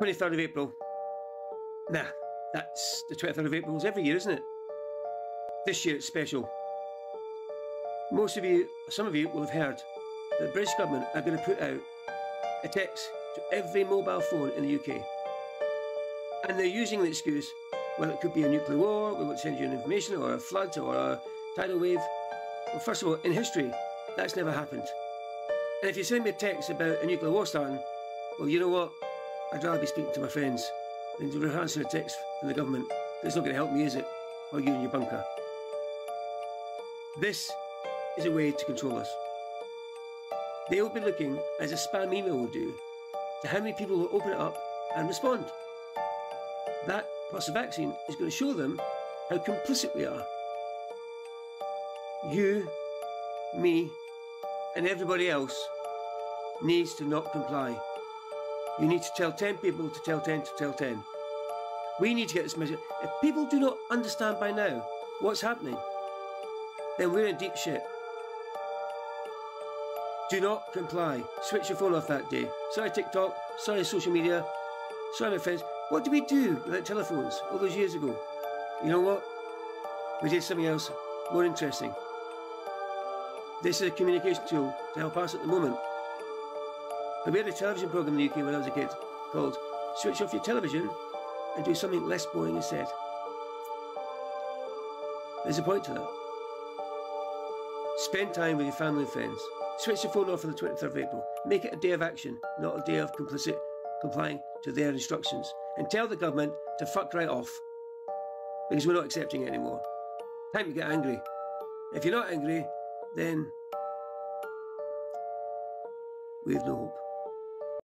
23rd of April. Nah, that's the 23rd of April. It's every year, isn't it? This year it's special. Most of you, some of you will have heard that the British government are going to put out a text to every mobile phone in the UK. And they're using the excuse, well, it could be a nuclear war, we want to send you an information, or a flood, or a tidal wave. Well, first of all, in history, that's never happened. And if you send me a text about a nuclear war starting, well, you know what? I'd rather be speaking to my friends than to answer a text from the government. That's not going to help me, is it? Or you in your bunker. This is a way to control us. They will be looking, as a spam email will do, to how many people will open it up and respond. That, plus the vaccine, is going to show them how complicit we are. You, me, and everybody else needs to not comply. You need to tell 10 people to tell 10 to tell 10. We need to get this message. If people do not understand by now what's happening, then we're in deep shit. Do not comply. Switch your phone off that day. Sorry TikTok, sorry social media, sorry my friends. What did we do without telephones all those years ago? You know what? We did something else more interesting. This is a communication tool to help us at the moment. We had a television programme in the UK when I was a kid called Switch Off Your Television and Do Something Less Boring Instead. There's a point to that. Spend time with your family and friends. Switch your phone off on the 23rd of April. Make it a day of action, not a day of complicit complying to their instructions. And tell the government to fuck right off. Because we're not accepting it anymore. Time to get angry. If you're not angry, then we have no hope.